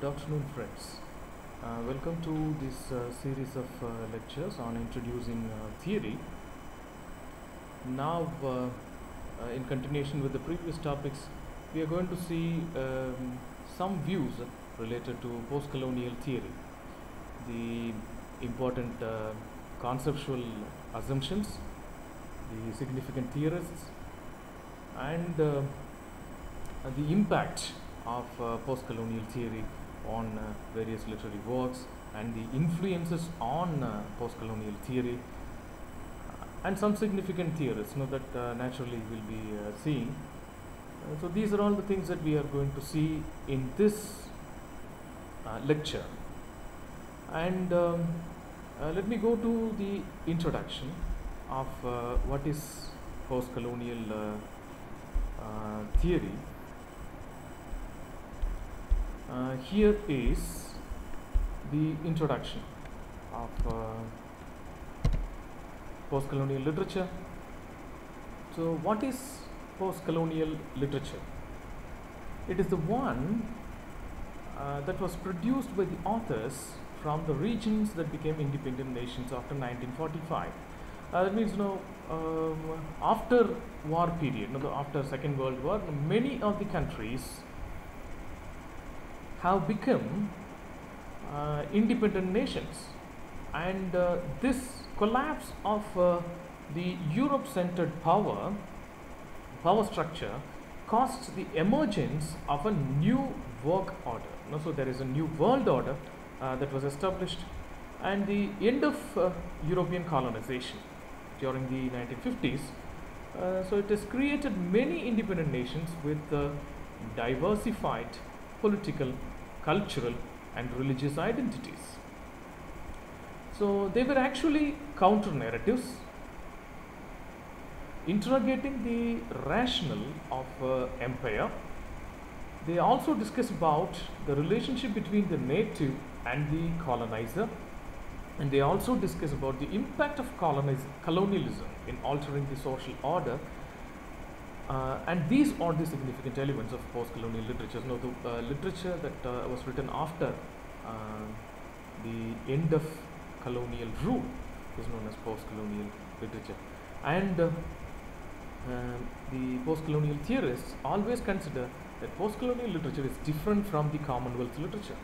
Good afternoon, friends. Uh, welcome to this uh, series of uh, lectures on introducing uh, theory. Now, uh, uh, in continuation with the previous topics, we are going to see um, some views related to post colonial theory, the important conceptual assumptions, the significant theorists, and the impact of uh, post-colonial theory on uh, various literary works and the influences on uh, post-colonial theory uh, and some significant theorists know, that naturally we'll be seeing. So these are all the things that we are going to see in this lecture. And um, uh, let me go to the introduction of uh, what is post-colonial uh, theory. Uh, here is the introduction of uh, post-colonial literature. So, what is post-colonial literature? It is the one uh, that was produced by the authors from the regions that became independent nations after 1945. Uh, that means, you know, um, after war period, you know, after Second World War, many of the countries have become uh, independent nations, and uh, this collapse of uh, the Europe-centered power power structure caused the emergence of a new work order. So there is a new world order uh, that was established, and the end of uh, European colonization during the 1950s. Uh, so it has created many independent nations with diversified political, cultural, and religious identities. So they were actually counter narratives interrogating the rationale of uh, empire. They also discuss about the relationship between the native and the colonizer, and they also discuss about the impact of colonialism in altering the social order. Uh, and these are the significant elements of post-colonial literature. Now, the uh, literature that uh, was written after uh, the end of colonial rule is known as post-colonial literature. And uh, um, the post-colonial theorists always consider that post-colonial literature is different from the Commonwealth literature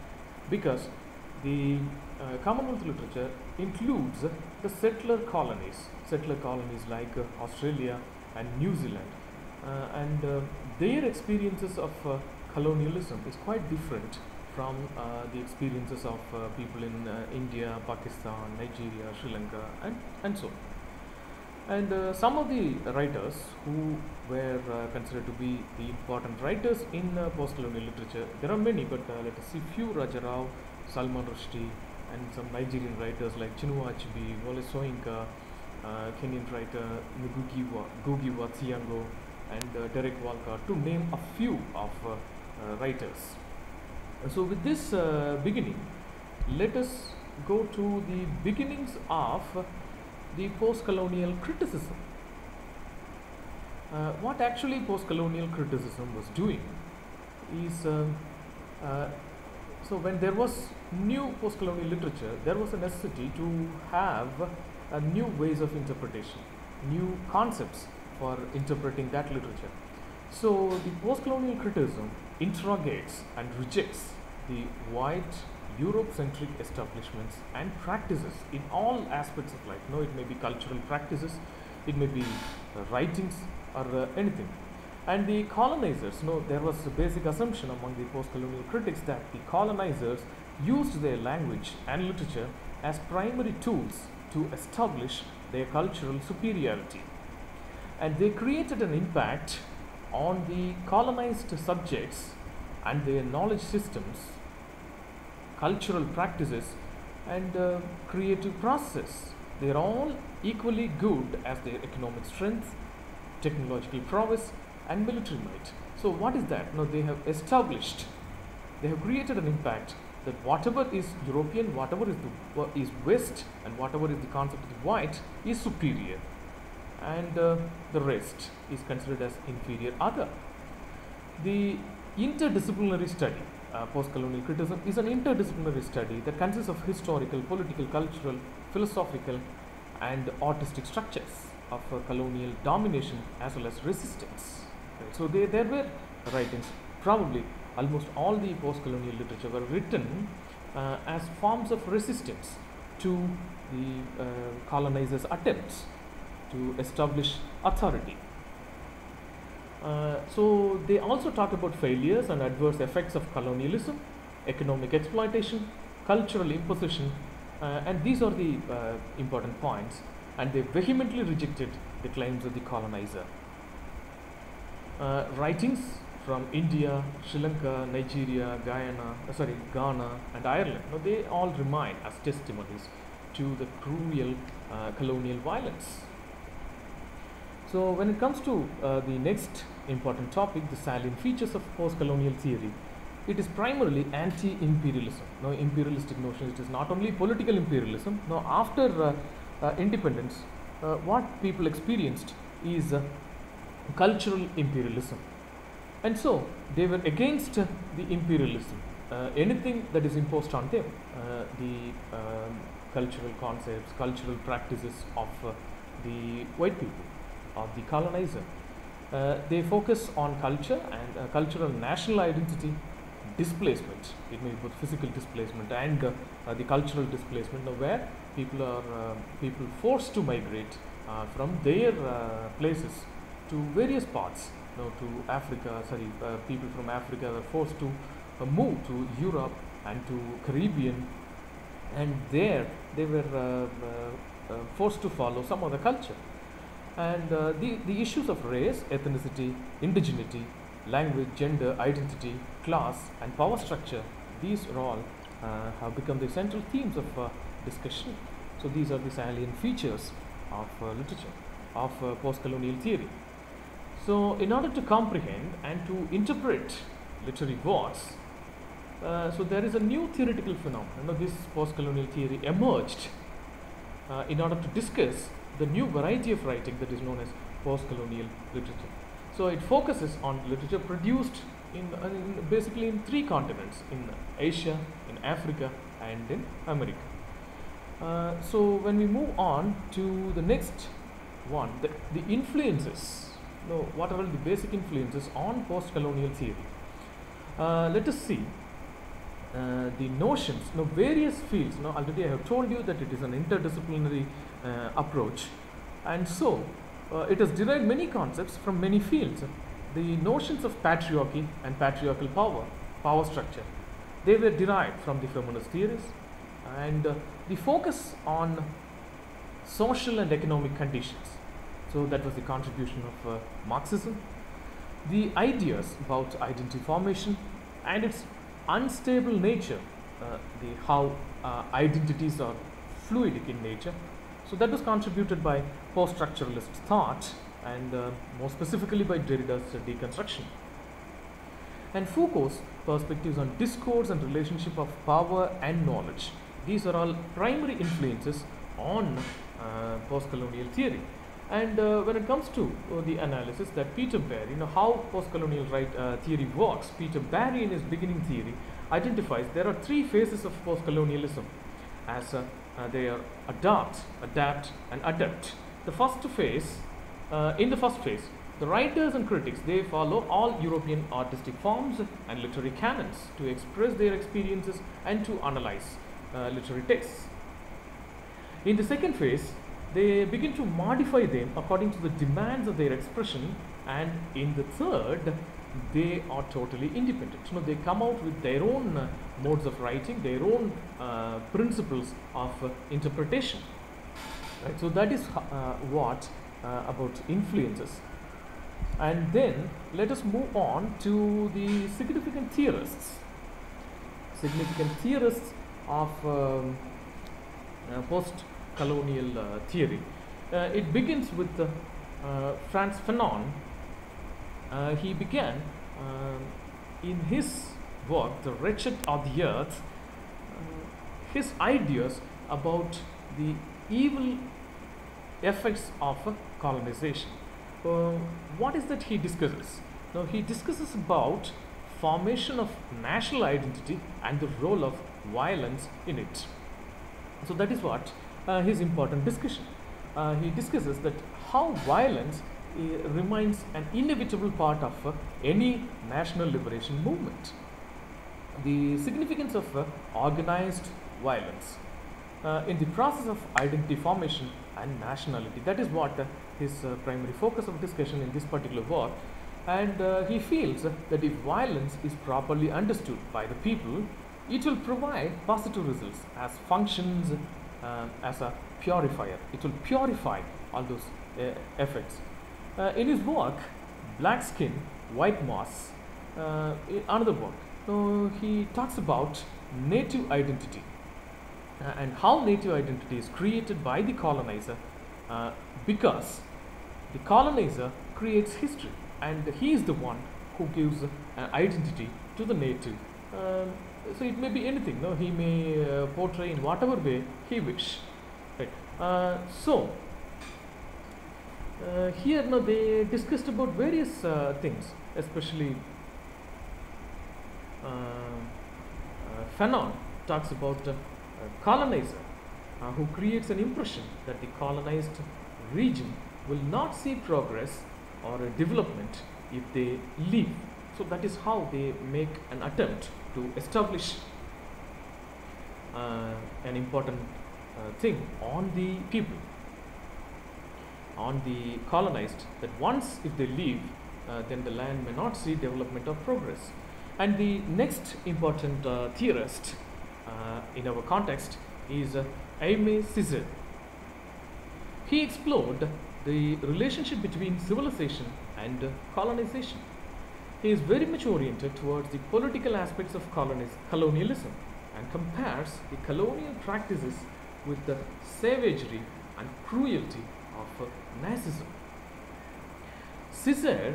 because the uh, Commonwealth literature includes the settler colonies, settler colonies like Australia and New Zealand, and uh, their experiences of uh, colonialism is quite different from uh, the experiences of uh, people in uh, India, Pakistan, Nigeria, Sri Lanka, and, and so on. And uh, some of the writers who were uh, considered to be the important writers in uh, post-colonial literature, there are many, but uh, let us see few Raja Rao, Salman Rushdie, and some Nigerian writers like Chinua Achebe, Wole Soyinka, uh, Kenyan writer Ngugi wa, wa Thiong'o, and uh, Derek Walcott, to name a few of uh, uh, writers. So, with this beginning, let us go to the beginnings of the post-colonial criticism. Uh, what actually post-colonial criticism was doing is, uh, uh, so when there was new post-colonial literature, there was a necessity to have new ways of interpretation, new concepts for interpreting that literature. So the post-colonial criticism interrogates and rejects the white Europe-centric establishments and practices in all aspects of life. No, it may be cultural practices, it may be uh, writings or uh, anything. And the colonizers, no, there was a basic assumption among the post-colonial critics that the colonizers used their language and literature as primary tools to establish their cultural superiority. And they created an impact on the colonized subjects and their knowledge systems cultural practices and uh, creative process. They are all equally good as their economic strength, technological prowess, and military might. So, what is that? No, they have established, they have created an impact that whatever is European, whatever is the is West, and whatever is the concept of the white is superior, and uh, the rest is considered as inferior other. The interdisciplinary study uh, post-colonial criticism is an interdisciplinary study that consists of historical, political, cultural, philosophical, and artistic structures of uh, colonial domination as well as resistance. Right. So they, there were writings, probably almost all the post-colonial literature were written uh, as forms of resistance to the uh, colonizers' attempts to establish authority. Uh, so they also talk about failures and adverse effects of colonialism, economic exploitation, cultural imposition, uh, and these are the uh, important points. And they vehemently rejected the claims of the colonizer. Uh, writings from India, Sri Lanka, Nigeria, Guyana, uh, sorry, Ghana, and Ireland, now they all remain as testimonies to the cruel uh, colonial violence. So when it comes to uh, the next important topic, the salient features of post-colonial theory, it is primarily anti-imperialism. Now, imperialistic notion. It is not only political imperialism. Now, after uh, uh, independence, uh, what people experienced is uh, cultural imperialism, and so they were against uh, the imperialism. Uh, anything that is imposed on them, the um, cultural concepts, cultural practices of the white people, of the colonizer. Uh, they focus on culture and uh, cultural national identity displacement. It may be both physical displacement and uh, uh the cultural displacement, where people are uh, people forced to migrate uh, from their places to various parts. You know, to Africa. Sorry, people from Africa are forced to move to Europe and to Caribbean, and there they were forced to follow some other culture and uh, the, the issues of race, ethnicity, indigeneity, language, gender, identity, class, and power structure, these are all uh, have become the central themes of uh, discussion. So these are the salient features of uh, literature, of uh, post-colonial theory. So in order to comprehend and to interpret literary works, uh, so there is a new theoretical phenomenon. Now this post-colonial theory emerged in order to discuss the new variety of writing that is known as post-colonial literature. So it focuses on literature produced in, uh, in, basically in three continents, in Asia, in Africa, and in America. Uh, so when we move on to the next one, the, the influences, you know, what are the basic influences on post-colonial theory? Uh, let us see uh, the notions, you know, various fields. Now, already I have told you that it is an interdisciplinary approach, and so uh, it has derived many concepts from many fields. The notions of patriarchy and patriarchal power, power structure, they were derived from the feminist theories, and uh, the focus on social and economic conditions. So that was the contribution of uh, Marxism. The ideas about identity formation and its unstable nature, uh, the how uh, identities are fluidic in nature. So that was contributed by post-structuralist thought and uh, more specifically by Derrida's deconstruction. And Foucault's perspectives on discourse and relationship of power and knowledge. These are all primary influences on uh, post-colonial theory. And uh, when it comes to uh, the analysis that Peter Barry, you know, how post-colonial right uh, theory works, Peter Barry in his beginning theory identifies there are three phases of post-colonialism as uh, uh, they are adopt, adapt, and adapt. The first phase, uh, in the first phase, the writers and critics, they follow all European artistic forms and literary canons to express their experiences and to analyze literary texts. In the second phase, they begin to modify them according to the demands of their expression and in the third they are totally independent. You know they come out with their own uh, modes of writing their own uh, principles of uh, interpretation. Right? So that is uh, what uh, about influences. And then let us move on to the significant theorists. Significant theorists of um, uh, post colonial uh, theory. Uh, it begins with uh, Frantz Fanon. he began in his work, The Wretched of the Earth, his ideas about the evil effects of colonization. Uh, what is that he discusses? Now he discusses about formation of national identity and the role of violence in it. So that is what his important discussion. Uh, he discusses that how violence uh, remains an inevitable part of uh, any national liberation movement. The significance of uh, organized violence uh, in the process of identity formation and nationality. That is what uh, his uh, primary focus of discussion in this particular work. And uh, he feels that if violence is properly understood by the people, it will provide positive results as functions uh, as a purifier. It will purify all those uh, effects. Uh, in his work, Black Skin, White Masks, uh, another work, so he talks about native identity uh, and how native identity is created by the colonizer uh, because the colonizer creates history and he is the one who gives an identity to the native. So it may be anything, no? He may uh, portray in whatever way he wish. Right. Uh, so uh, here, no, they discussed about various uh, things, especially uh, uh, Fanon talks about a colonizer who creates an impression that the colonized region will not see progress or development if they leave. So that is how they make an attempt to establish uh, an important uh, thing on the people, on the colonized, that once if they leave, uh, then the land may not see development or progress. And the next important uh, theorist uh, in our context is uh, Aimé Césaire. He explored the relationship between civilization and colonization. He is very much oriented towards the political aspects of colonialism and compares the colonial practices with the savagery and cruelty of Nazism. Césaire,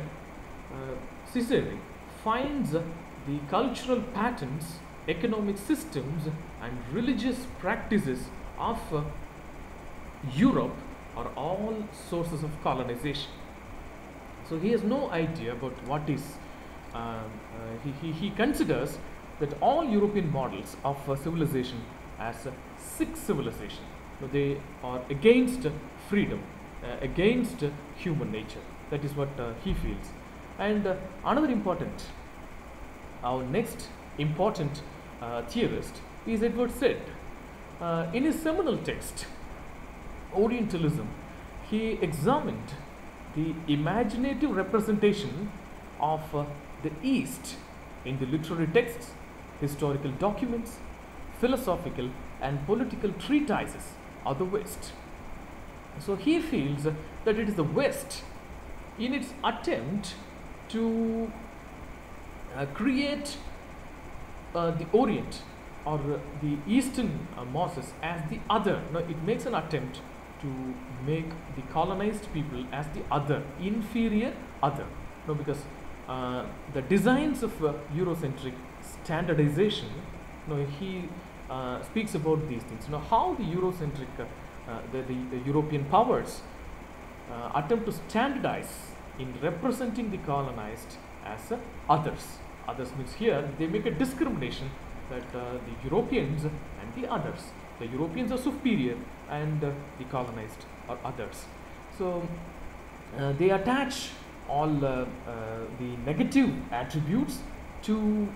uh, Césaire finds the cultural patterns, economic systems, and religious practices of uh, Europe are all sources of colonization. So he has no idea about what is. Um, uh, he, he, he considers that all European models of uh, civilization as a sick civilization. They are against freedom, uh, against human nature. That is what uh, he feels. And uh, another important, our next important uh, theorist is Edward Said. Uh, in his seminal text, Orientalism, he examined the imaginative representation of uh, the East in the literary texts, historical documents, philosophical and political treatises of the West. So he feels that it is the West, in its attempt to uh, create uh, the Orient or uh, the Eastern uh, Moses as the other. No, it makes an attempt to make the colonized people as the other, inferior other. No, because uh, the designs of uh, Eurocentric standardization, no, he uh, speaks about these things. You know, how the Eurocentric, uh, the, the, the European powers uh, attempt to standardize in representing the colonized as others. Others means here they make a discrimination that the Europeans and the others. The Europeans are superior and the colonized are others. So they attach all uh, uh, the negative attributes to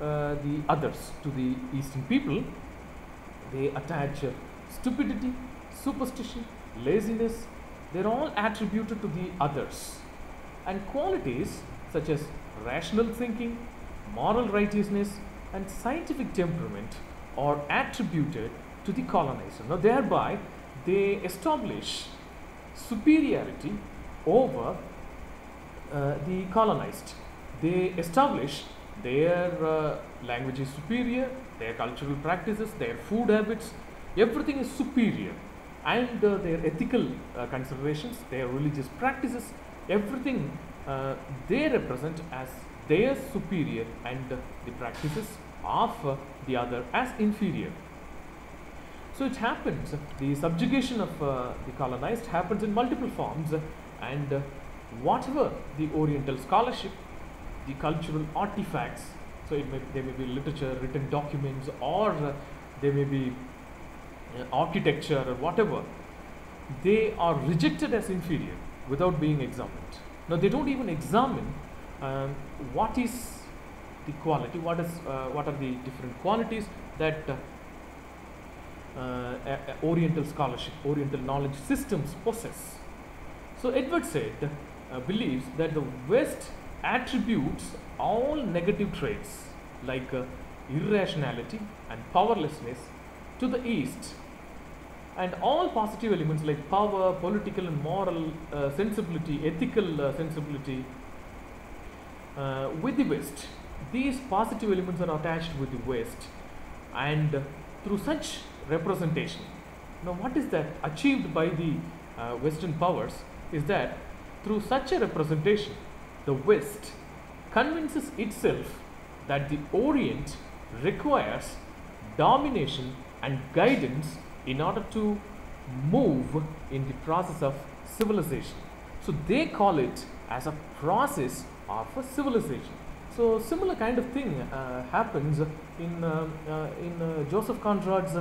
uh, the others, to the Eastern people. They attach stupidity, superstition, laziness. They're all attributed to the others. And qualities such as rational thinking, moral righteousness, and scientific temperament are attributed to the colonizer. Now, thereby, they establish superiority over the colonized. They establish their uh, language is superior, their cultural practices, their food habits, everything is superior. And uh, their ethical uh, considerations, their religious practices, everything uh, they represent as their superior and uh, the practices of uh, the other as inferior. So it happens, the subjugation of uh, the colonized happens in multiple forms, and uh, whatever the Oriental scholarship, the cultural artifacts. So it may, they may be literature, written documents, or uh, they may be uh, architecture or whatever. They are rejected as inferior without being examined. Now they don't even examine um, what is the quality, what is uh, what are the different qualities that uh, uh, a- Oriental scholarship, Oriental knowledge systems possess. So Edward Said, uh, believes that the West attributes all negative traits like uh, irrationality and powerlessness to the East, and all positive elements like power, political and moral uh, sensibility, ethical uh, sensibility uh, with the West. These positive elements are attached with the West, and through such representation. Now, what is that achieved by the uh, Western powers is that through such a representation, the West convinces itself that the Orient requires domination and guidance in order to move in the process of civilization. So they call it as a process of a civilization. So similar kind of thing uh, happens in uh, uh, in uh, Joseph Conrad's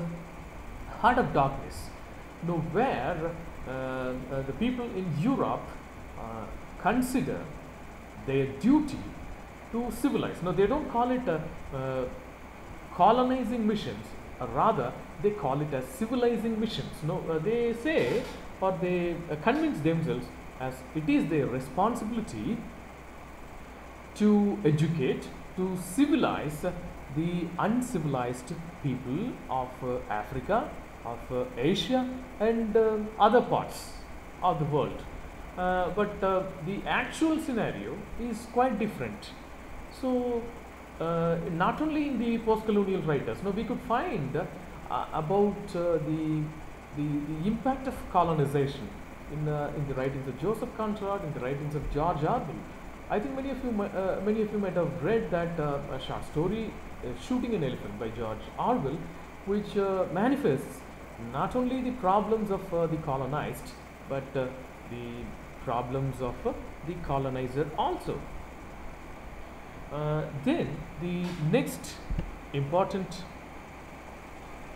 Heart of Darkness, you know, where uh, uh, the people in Europe consider their duty to civilize. Now they don't call it uh, uh, colonizing missions, uh, rather they call it as civilizing missions. No, uh, they say or they uh, convince themselves as it is their responsibility to educate, to civilize the uncivilized people of uh, Africa, of uh, Asia, and uh, other parts of the world. Uh, but uh, the actual scenario is quite different. So, uh, not only in the post-colonial writers, no, we could find uh, about uh, the, the the impact of colonization in uh, in the writings of Joseph Conrad, in the writings of George Orwell. I think many of you many of you might have read that short story, "Shooting an Elephant" by George Orwell, which manifests not only the problems of the colonized, but the problems of uh, the colonizer also. Uh, then the next important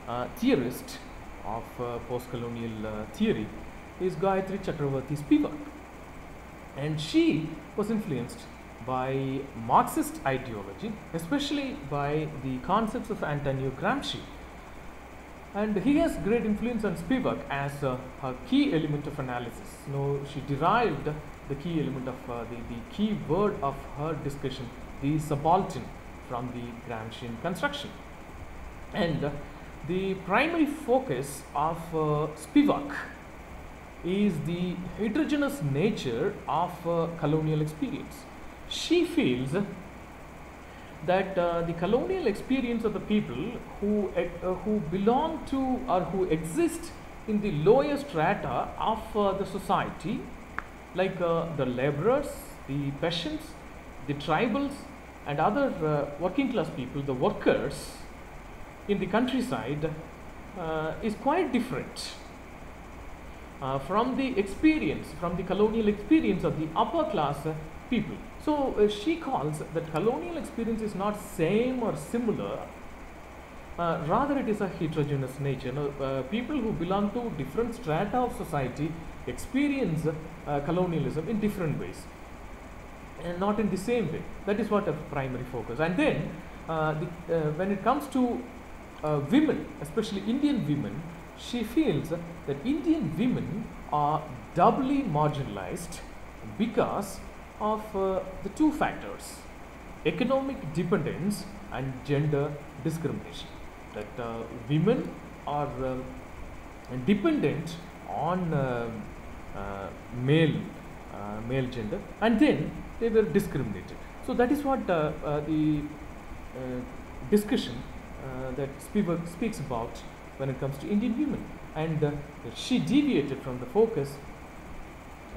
uh, theorist of post-colonial theory is Gayatri Chakravorty Spivak, and she was influenced by Marxist ideology, especially by the concepts of Antonio Gramsci. And he has great influence on Spivak as uh, her key element of analysis. You know, she derived the key element of uh, the, the key word of her discussion, the subaltern, from the Gramscian construction. And uh, the primary focus of uh, Spivak is the heterogeneous nature of uh, colonial experience. She feels that uh, the colonial experience of the people who uh, who belong to or who exist in the lower strata of uh, the society, like uh, the laborers, the peasants, the tribals, and other uh, working class people, the workers in the countryside, uh, is quite different from the experience, from the colonial experience of the upper class people. So uh, she calls that colonial experience is not same or similar. Uh, rather, it is a heterogeneous nature. Now, uh, people who belong to different strata of society experience uh, colonialism in different ways, and not in the same way. That is what a primary focus. And then, uh, the, uh, when it comes to women, especially Indian women, she feels that Indian women are doubly marginalized because of uh, the two factors economic dependence and gender discrimination. That uh, women are um, dependent on um, uh, male uh, male gender and then they were discriminated. So that is what uh, uh, the uh, discussion uh, that Spivak speaks about when it comes to Indian women. And uh, she deviated from the focus,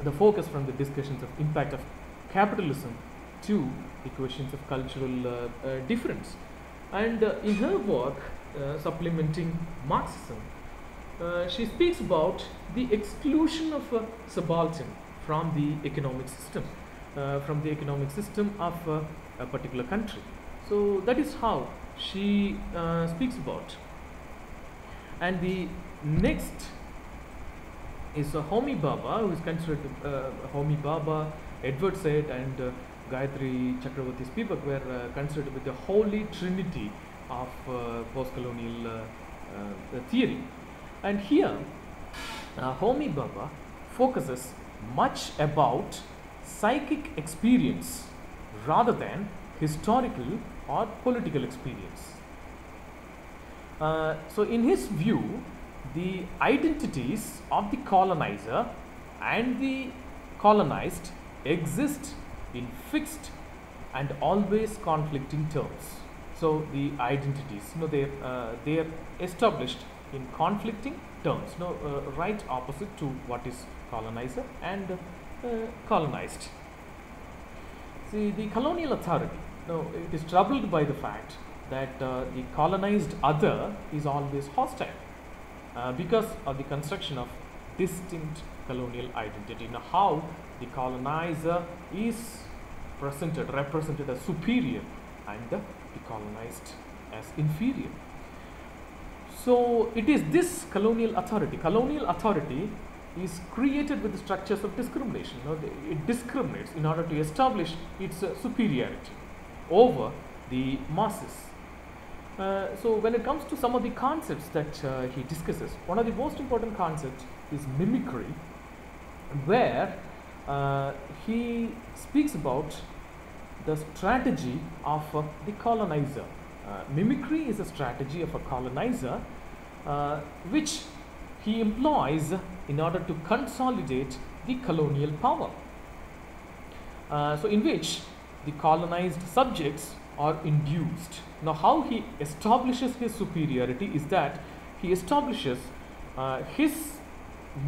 the focus from the discussions of impact of capitalism to the questions of cultural uh, uh, difference. And uh, in her work, supplementing Marxism, she speaks about the exclusion of a subaltern from the economic system, from the economic system of a particular country. So that is how she uh, speaks about. And the next is uh, Homi Bhabha, who is considered uh, Homi Bhabha, Edward Said, and uh, Gayatri Chakravorty Spivak were uh, considered with the holy trinity of uh, post-colonial uh, uh, theory. And here, uh, Homi Bhabha focuses much about psychic experience rather than historical or political experience. Uh, so, in his view, the identities of the colonizer and the colonized exist in fixed and always conflicting terms. So, the identities, you know, they uh, they are established in conflicting terms, you know, uh, right opposite to what is colonizer and uh, colonized. See, the colonial authority, no, it is troubled by the fact that uh, the colonized other is always hostile uh, because of the construction of distinct colonial identity. Now, how the colonizer is presented, represented as superior and the colonized as inferior. So, it is this colonial authority, colonial authority is created with the structures of discrimination. It discriminates in order to establish its uh, superiority over the masses. Uh, so when it comes to some of the concepts that uh, he discusses, one of the most important concepts is mimicry, where uh, he speaks about the strategy of uh, the colonizer. Uh, mimicry is a strategy of a colonizer uh, which he employs in order to consolidate the colonial power. Uh, so, in which the colonized subjects are induced. Now, how he establishes his superiority is that he establishes uh, his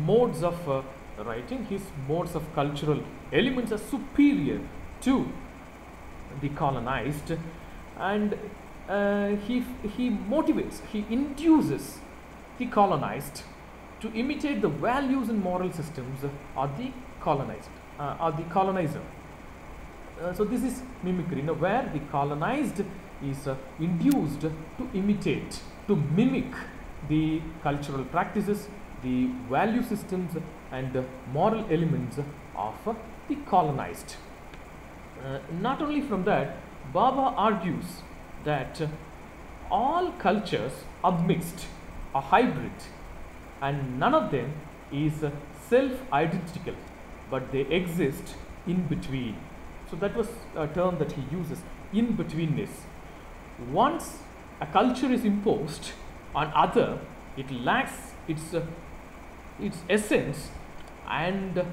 modes of uh, writing, his modes of cultural elements are superior to the colonized, and uh, he he motivates, he induces the colonized to imitate the values and moral systems of the colonized, uh, of the colonizer. Uh, so this is mimicry, now where the colonized is uh, induced to imitate, to mimic the cultural practices, the value systems, and the moral elements of the colonized. Uh, not only from that, Bhabha argues that all cultures are mixed, are hybrid, and none of them is self-identical, but they exist in between. So that was a term that he uses, in betweenness. Once a culture is imposed on other, it lacks its its essence, and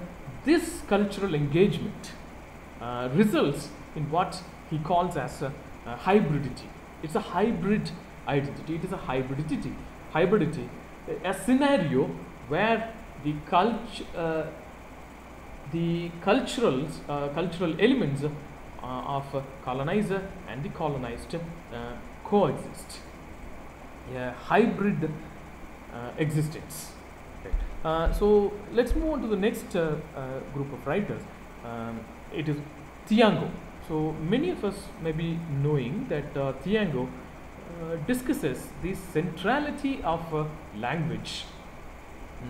this cultural engagement uh, results in what he calls as a, a hybridity. It's a hybrid identity. It is a hybridity. Hybridity, a, scenario where the culture, uh, the cultural uh, cultural elements uh, of colonizer and the colonized uh, coexist. A hybrid uh, existence. Uh, so let's move on to the next uh, uh, group of writers. Um, it is Thiong'o. So many of us may be knowing that uh, uh, discusses the centrality of uh, language,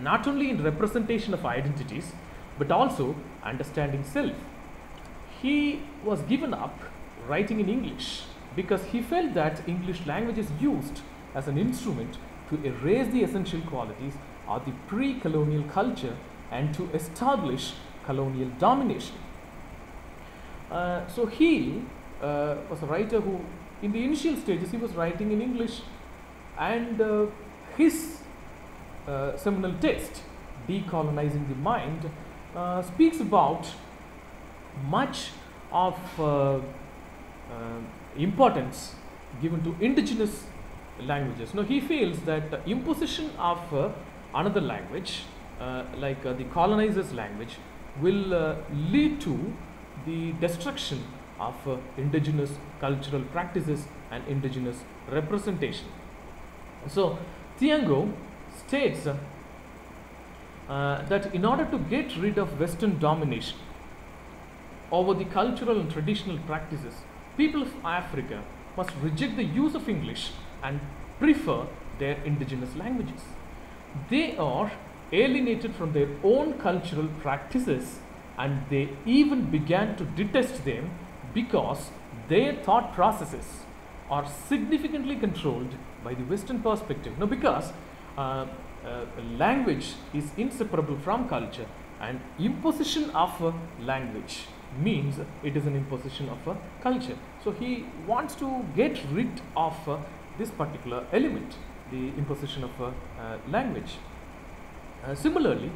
not only in representation of identities, but also understanding self. He was given up writing in English because he felt that English language is used as an instrument to erase the essential qualities of the pre-colonial culture and to establish colonial domination. Uh, so he uh, was a writer who, in the initial stages, he was writing in English, and uh, his uh, seminal text, "Decolonizing the Mind," uh, speaks about much of uh, importance given to indigenous languages. Now he feels that the imposition of another language, uh, like uh, the colonizer's language, will uh, lead to the destruction of indigenous cultural practices and indigenous representation. So Thiong'o states uh, that in order to get rid of Western domination over the cultural and traditional practices people of Africa must reject the use of English and prefer their indigenous languages. They are alienated from their own cultural practices and they even began to detest them because their thought processes are significantly controlled by the Western perspective. Now, because uh, uh, language is inseparable from culture and imposition of a language means it is an imposition of a culture. So, he wants to get rid of uh, this particular element, the imposition of a uh, language. Uh, similarly,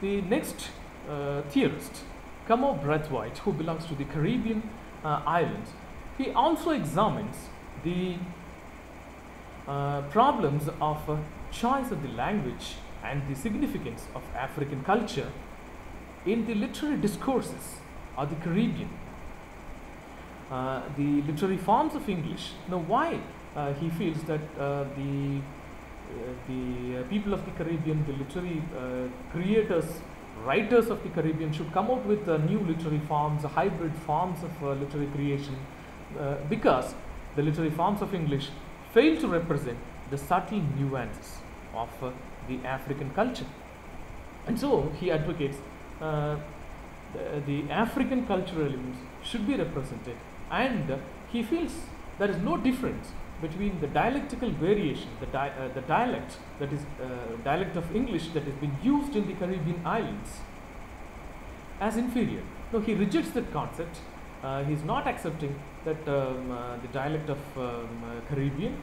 the next uh, theorist, Kamau Brathwaite, who belongs to the Caribbean uh, islands, he also examines the uh, problems of uh, choice of the language and the significance of African culture in the literary discourses of the Caribbean. Uh, the literary forms of English. Now, why uh, he feels that uh, the uh, the uh, people of the Caribbean, the literary uh, creators, writers of the Caribbean should come out with uh, new literary forms, hybrid forms of uh, literary creation, uh, because the literary forms of English fail to represent the subtle nuances of uh, the African culture. And so he advocates uh, the, the African cultural elements should be represented, and uh, he feels there is no difference between the dialectical variation, the, di- uh, the dialect that is uh, dialect of English that has been used in the Caribbean islands as inferior. No, he rejects that concept. Uh, he is not accepting that um, uh, the dialect of um, uh, Caribbean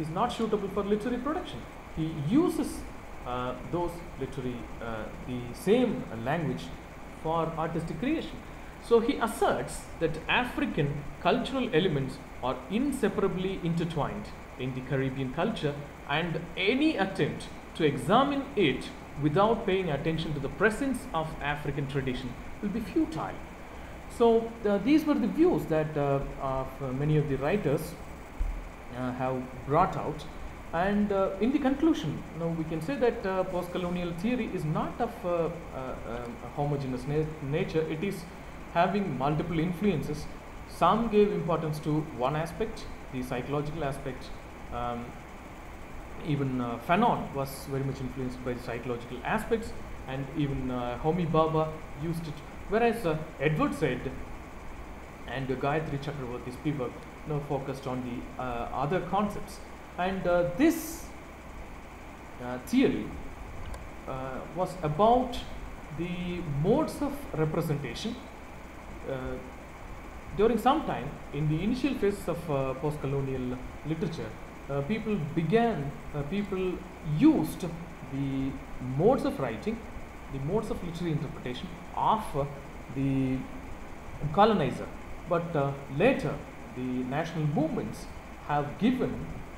is not suitable for literary production. He uses uh, those literary, uh, the same language for artistic creation. So he asserts that African cultural elements are inseparably intertwined in the Caribbean culture, and any attempt to examine it without paying attention to the presence of African tradition will be futile. So uh, these were the views that uh, of uh, many of the writers uh, have brought out. And uh, in the conclusion, know, we can say that uh, post-colonial theory is not of uh, um, a homogeneous na- nature. It is having multiple influences. Some gave importance to one aspect, the psychological aspect. Um, even uh, Fanon was very much influenced by the psychological aspects, and even uh, Homi Bhabha used it. Whereas uh, Edward Said and uh, Gayatri Chakravorty Spivak you know, focused on the uh, other concepts. And uh, this uh, theory uh, was about the modes of representation. During some time, in the initial phases of uh, post-colonial literature, uh, people began, uh, people used the modes of writing, the modes of literary interpretation of uh, the colonizer. But uh, later, the national movements have given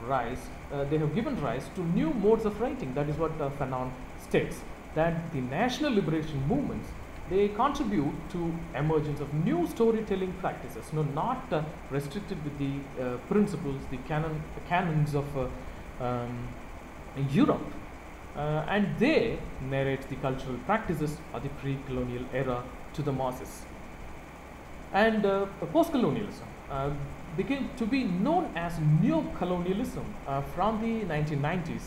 rise, uh, they have given rise to new modes of writing. That is what Fanon states, that the national liberation movements, they contribute to emergence of new storytelling practices, no, not uh, restricted with the uh, principles, the canon, canons of uh, um, Europe. Uh, and they narrate the cultural practices of the pre-colonial era to the masses and uh, post-colonialism uh, became to be known as neo-colonialism from the 1990s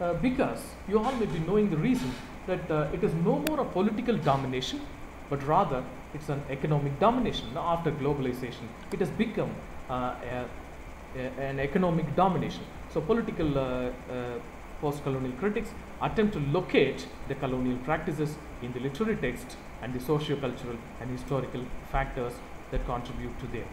uh, because you all may be knowing the reason that uh, it is no more a political domination but rather it's an economic domination. Now after globalization it has become uh, a, a- an economic domination. So political uh, uh, post-colonial critics attempt to locate the colonial practices in the literary text and the socio-cultural and historical factors that contribute to them